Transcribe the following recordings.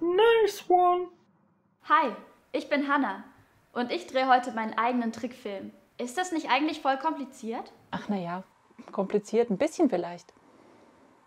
Nice one. Hi, ich bin Hannah und ich drehe heute meinen eigenen Trickfilm. Ist das nicht eigentlich voll kompliziert? Ach naja, kompliziert, ein bisschen vielleicht.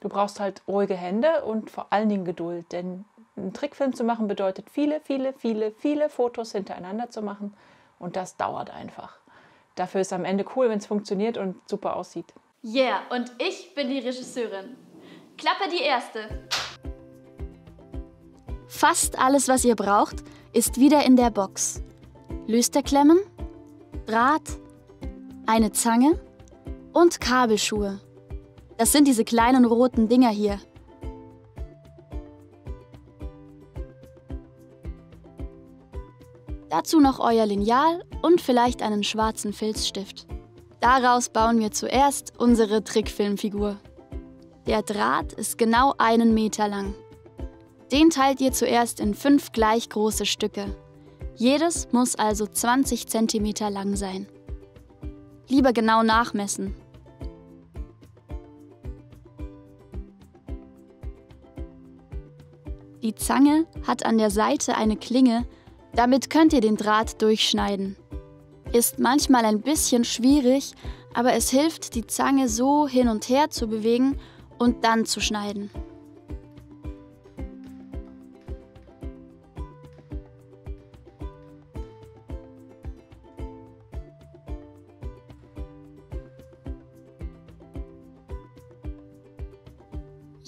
Du brauchst halt ruhige Hände und vor allen Dingen Geduld, denn einen Trickfilm zu machen bedeutet viele, viele, viele, viele Fotos hintereinander zu machen und das dauert einfach. Dafür ist am Ende cool, wenn es funktioniert und super aussieht. Yeah, und ich bin die Regisseurin. Klappe die erste. Fast alles, was ihr braucht, ist wieder in der Box. Lüsterklemmen, Draht, eine Zange und Kabelschuhe. Das sind diese kleinen roten Dinger hier. Dazu noch euer Lineal und vielleicht einen schwarzen Filzstift. Daraus bauen wir zuerst unsere Trickfilmfigur. Der Draht ist genau einen Meter lang. Den teilt ihr zuerst in fünf gleich große Stücke. Jedes muss also 20 cm lang sein. Lieber genau nachmessen. Die Zange hat an der Seite eine Klinge, damit könnt ihr den Draht durchschneiden. Ist manchmal ein bisschen schwierig, aber es hilft, die Zange so hin und her zu bewegen und dann zu schneiden.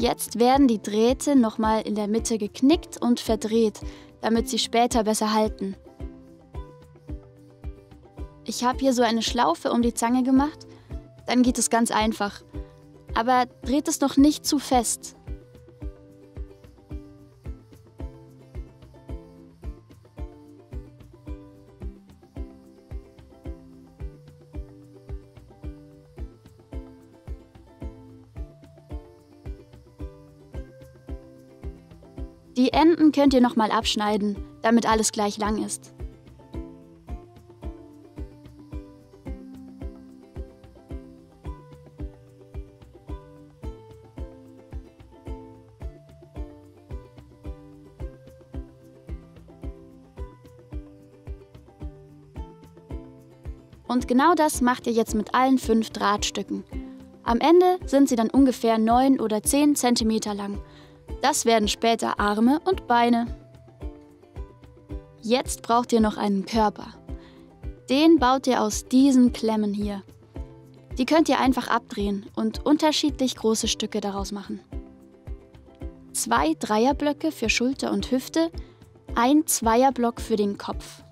Jetzt werden die Drähte nochmal in der Mitte geknickt und verdreht, damit sie später besser halten. Ich habe hier so eine Schlaufe um die Zange gemacht, dann geht es ganz einfach. Aber dreht es noch nicht zu fest. Die Enden könnt ihr nochmal abschneiden, damit alles gleich lang ist. Und genau das macht ihr jetzt mit allen fünf Drahtstücken. Am Ende sind sie dann ungefähr 9 oder 10 cm lang. Das werden später Arme und Beine. Jetzt braucht ihr noch einen Körper. Den baut ihr aus diesen Klemmen hier. Die könnt ihr einfach abdrehen und unterschiedlich große Stücke daraus machen. Zwei Dreierblöcke für Schulter und Hüfte, ein Zweierblock für den Kopf.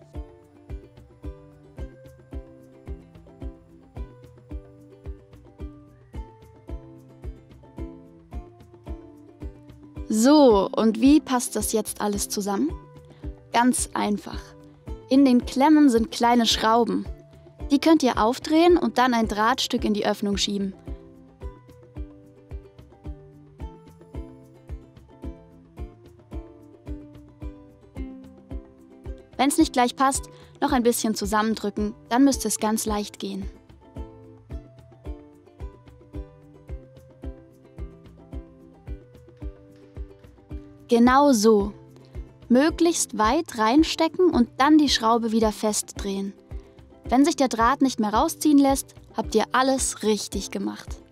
So, und wie passt das jetzt alles zusammen? Ganz einfach. In den Klemmen sind kleine Schrauben. Die könnt ihr aufdrehen und dann ein Drahtstück in die Öffnung schieben. Wenn es nicht gleich passt, noch ein bisschen zusammendrücken, dann müsste es ganz leicht gehen. Genau so. Möglichst weit reinstecken und dann die Schraube wieder festdrehen. Wenn sich der Draht nicht mehr rausziehen lässt, habt ihr alles richtig gemacht.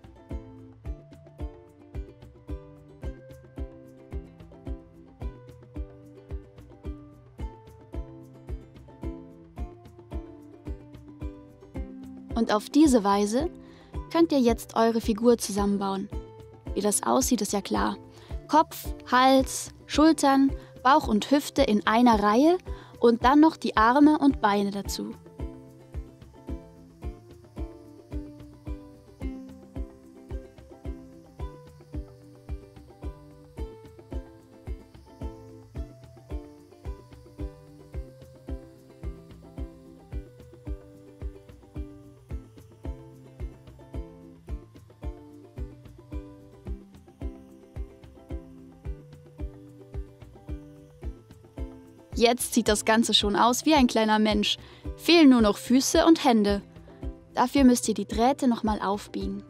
Und auf diese Weise könnt ihr jetzt eure Figur zusammenbauen. Wie das aussieht, ist ja klar. Kopf, Hals, Schultern, Bauch und Hüfte in einer Reihe und dann noch die Arme und Beine dazu. Jetzt sieht das Ganze schon aus wie ein kleiner Mensch. Fehlen nur noch Füße und Hände. Dafür müsst ihr die Drähte nochmal aufbiegen.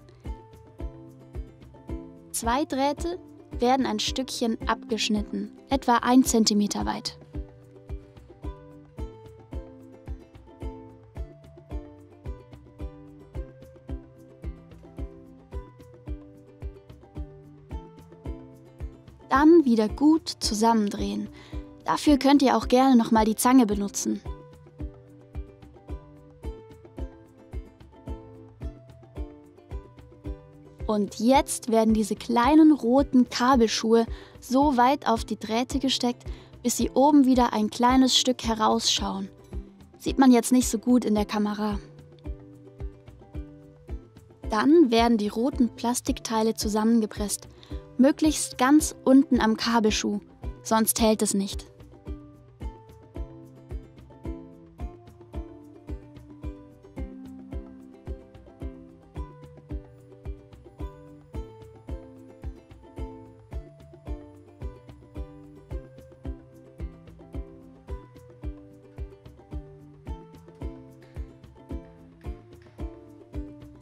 Zwei Drähte werden ein Stückchen abgeschnitten, etwa ein Zentimeter weit. Dann wieder gut zusammendrehen. Dafür könnt ihr auch gerne nochmal die Zange benutzen. Und jetzt werden diese kleinen roten Kabelschuhe so weit auf die Drähte gesteckt, bis sie oben wieder ein kleines Stück herausschauen. Sieht man jetzt nicht so gut in der Kamera. Dann werden die roten Plastikteile zusammengepresst, möglichst ganz unten am Kabelschuh, sonst hält es nicht.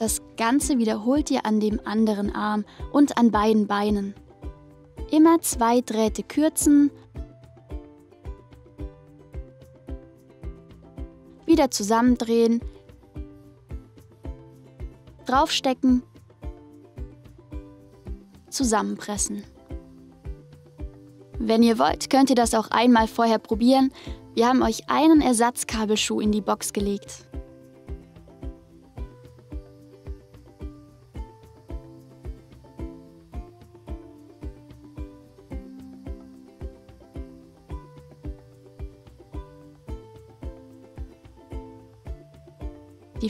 Das Ganze wiederholt ihr an dem anderen Arm und an beiden Beinen. Immer zwei Drähte kürzen, wieder zusammendrehen, draufstecken, zusammenpressen. Wenn ihr wollt, könnt ihr das auch einmal vorher probieren. Wir haben euch einen Ersatzkabelschuh in die Box gelegt.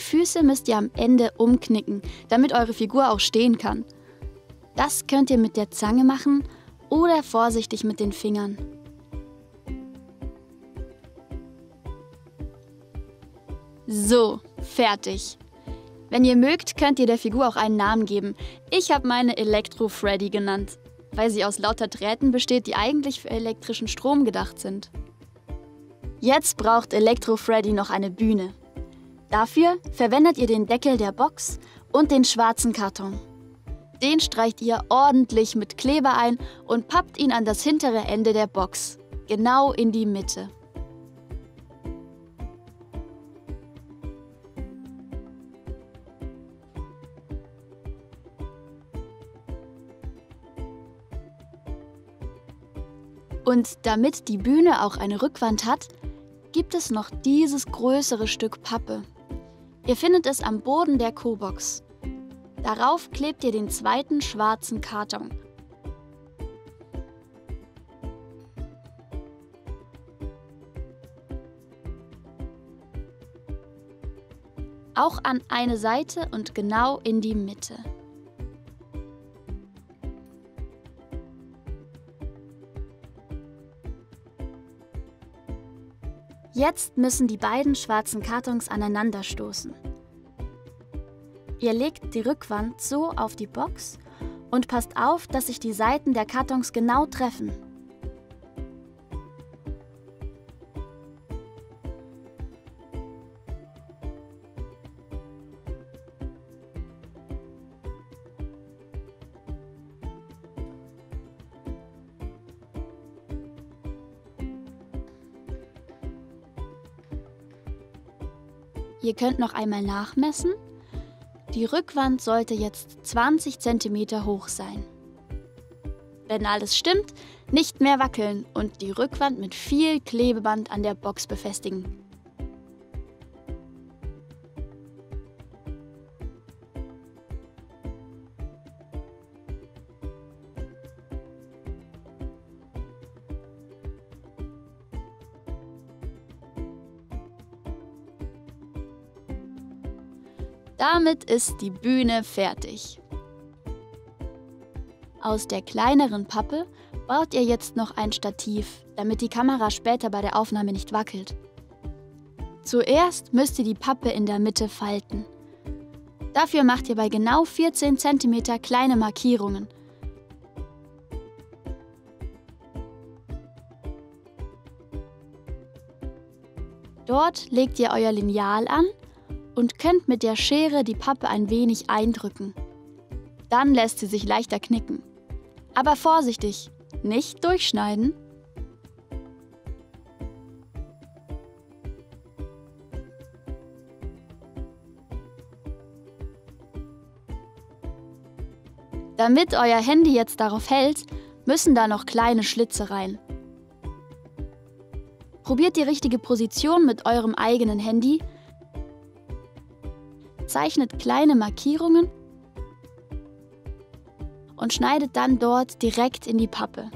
Füße müsst ihr am Ende umknicken, damit eure Figur auch stehen kann. Das könnt ihr mit der Zange machen oder vorsichtig mit den Fingern. So, fertig. Wenn ihr mögt, könnt ihr der Figur auch einen Namen geben. Ich habe meine Elektro Freddy genannt, weil sie aus lauter Drähten besteht, die eigentlich für elektrischen Strom gedacht sind. Jetzt braucht Elektro Freddy noch eine Bühne. Dafür verwendet ihr den Deckel der Box und den schwarzen Karton. Den streicht ihr ordentlich mit Kleber ein und pappt ihn an das hintere Ende der Box, genau in die Mitte. Und damit die Bühne auch eine Rückwand hat, gibt es noch dieses größere Stück Pappe. Ihr findet es am Boden der Kobox. Darauf klebt ihr den zweiten schwarzen Karton. Auch an eine Seite und genau in die Mitte. Jetzt müssen die beiden schwarzen Kartons aneinanderstoßen. Ihr legt die Rückwand so auf die Box und passt auf, dass sich die Seiten der Kartons genau treffen. Ihr könnt noch einmal nachmessen. Die Rückwand sollte jetzt 20 cm hoch sein. Wenn alles stimmt, nicht mehr wackeln und die Rückwand mit viel Klebeband an der Box befestigen. Damit ist die Bühne fertig. Aus der kleineren Pappe baut ihr jetzt noch ein Stativ, damit die Kamera später bei der Aufnahme nicht wackelt. Zuerst müsst ihr die Pappe in der Mitte falten. Dafür macht ihr bei genau 14 cm kleine Markierungen – Dort legt ihr euer Lineal an und könnt mit der Schere die Pappe ein wenig eindrücken. Dann lässt sie sich leichter knicken. Aber vorsichtig, nicht durchschneiden. Damit euer Handy jetzt darauf hält, müssen da noch kleine Schlitze rein. Probiert die richtige Position mit eurem eigenen Handy, zeichnet kleine Markierungen und schneidet dann dort direkt in die Pappe.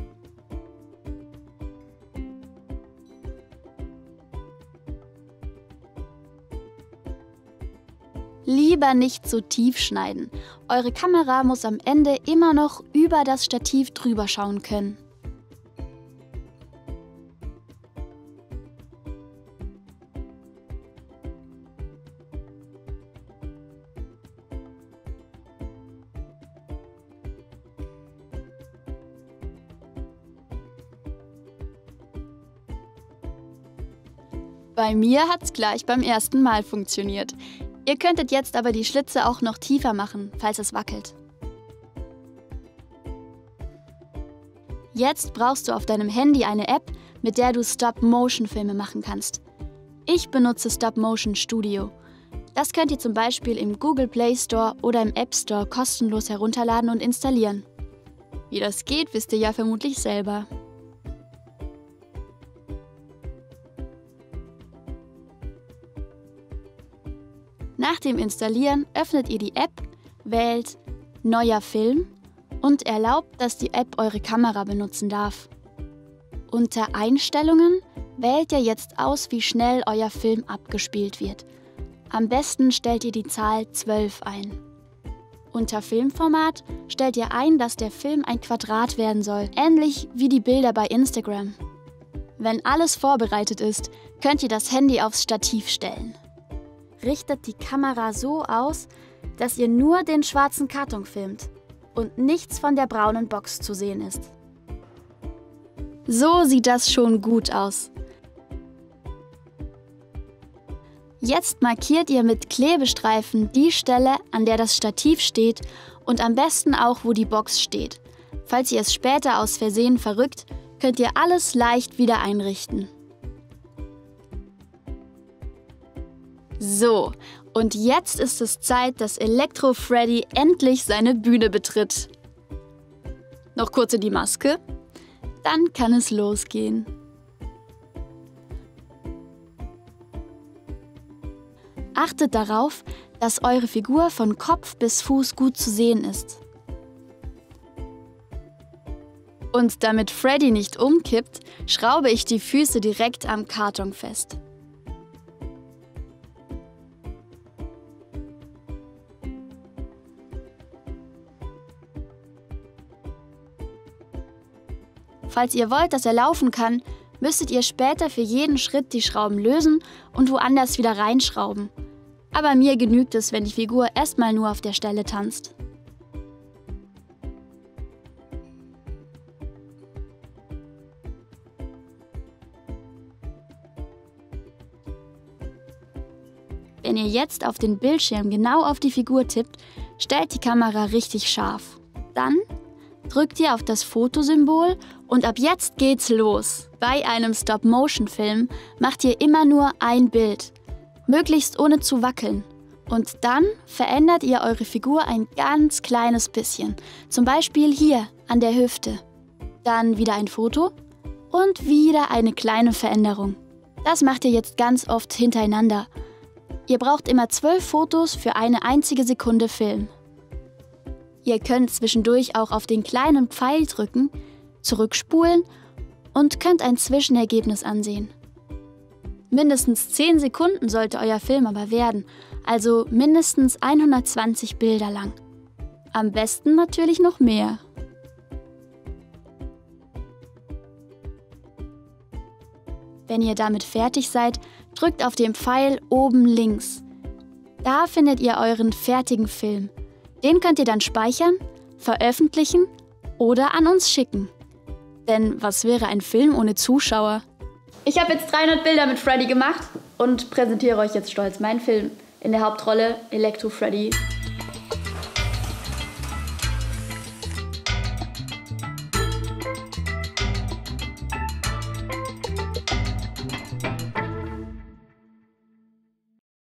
Lieber nicht so tief schneiden. Eure Kamera muss am Ende immer noch über das Stativ drüber schauen können. Bei mir hat's gleich beim ersten Mal funktioniert. Ihr könntet jetzt aber die Schlitze auch noch tiefer machen, falls es wackelt. Jetzt brauchst du auf deinem Handy eine App, mit der du Stop-Motion-Filme machen kannst. Ich benutze Stop-Motion Studio. Das könnt ihr zum Beispiel im Google Play Store oder im App Store kostenlos herunterladen und installieren. Wie das geht, wisst ihr ja vermutlich selber. Nach dem Installieren öffnet ihr die App, wählt Neuer Film und erlaubt, dass die App eure Kamera benutzen darf. Unter Einstellungen wählt ihr jetzt aus, wie schnell euer Film abgespielt wird. Am besten stellt ihr die Zahl 12 ein. Unter Filmformat stellt ihr ein, dass der Film ein Quadrat werden soll, ähnlich wie die Bilder bei Instagram. Wenn alles vorbereitet ist, könnt ihr das Handy aufs Stativ stellen richtet die Kamera so aus, dass ihr nur den schwarzen Karton filmt und nichts von der braunen Box zu sehen ist. So sieht das schon gut aus. Jetzt markiert ihr mit Klebestreifen die Stelle, an der das Stativ steht und am besten auch, wo die Box steht. Falls ihr es später aus Versehen verrückt, könnt ihr alles leicht wieder einrichten. So, und jetzt ist es Zeit, dass Elektro Freddy endlich seine Bühne betritt. Noch kurz in die Maske, dann kann es losgehen. Achtet darauf, dass eure Figur von Kopf bis Fuß gut zu sehen ist. Und damit Freddy nicht umkippt, schraube ich die Füße direkt am Karton fest. Falls ihr wollt, dass er laufen kann, müsstet ihr später für jeden Schritt die Schrauben lösen und woanders wieder reinschrauben. Aber mir genügt es, wenn die Figur erstmal nur auf der Stelle tanzt. Wenn ihr jetzt auf den Bildschirm genau auf die Figur tippt, stellt die Kamera richtig scharf. Dann drückt ihr auf das Fotosymbol und ab jetzt geht's los. Bei einem Stop-Motion-Film macht ihr immer nur ein Bild, möglichst ohne zu wackeln. Und dann verändert ihr eure Figur ein ganz kleines bisschen. Zum Beispiel hier an der Hüfte. Dann wieder ein Foto und wieder eine kleine Veränderung. Das macht ihr jetzt ganz oft hintereinander. Ihr braucht immer zwölf Fotos für eine einzige Sekunde Film. Ihr könnt zwischendurch auch auf den kleinen Pfeil drücken, zurückspulen und könnt ein Zwischenergebnis ansehen. Mindestens 10 Sekunden sollte euer Film aber werden, also mindestens 120 Bilder lang. Am besten natürlich noch mehr. Wenn ihr damit fertig seid, drückt auf den Pfeil oben links. Da findet ihr euren fertigen Film. Den könnt ihr dann speichern, veröffentlichen oder an uns schicken. Denn was wäre ein Film ohne Zuschauer? Ich habe jetzt 300 Bilder mit Freddy gemacht und präsentiere euch jetzt stolz meinen Film. In der Hauptrolle Electro Freddy